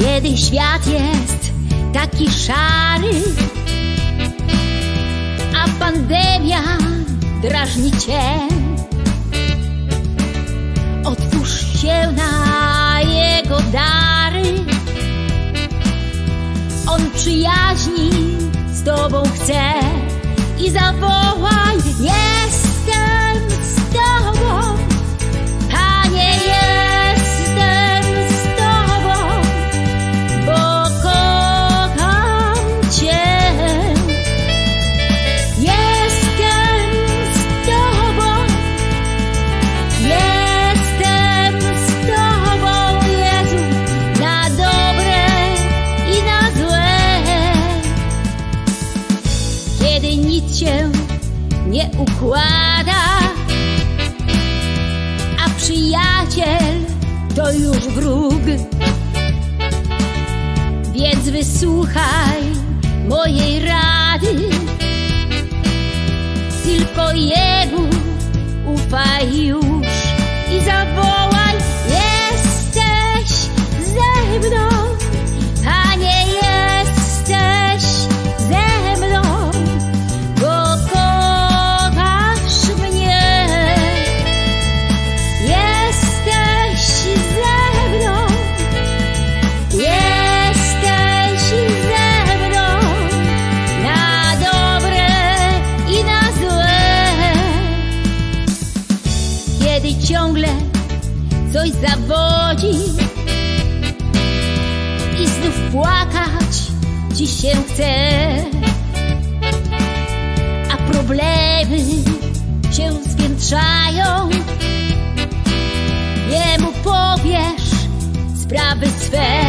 Kiedy świat jest taki szary, a pandemia drażni cię, otwórz się na jego dary. On przyjaźni z tobą chce i zawołaj, jestem nie układa, a przyjaciel to już wróg. Więc wysłuchaj coś zawodzi i znów płakać ci się chce, a problemy się zwiększają. Jemu powiesz sprawy swe.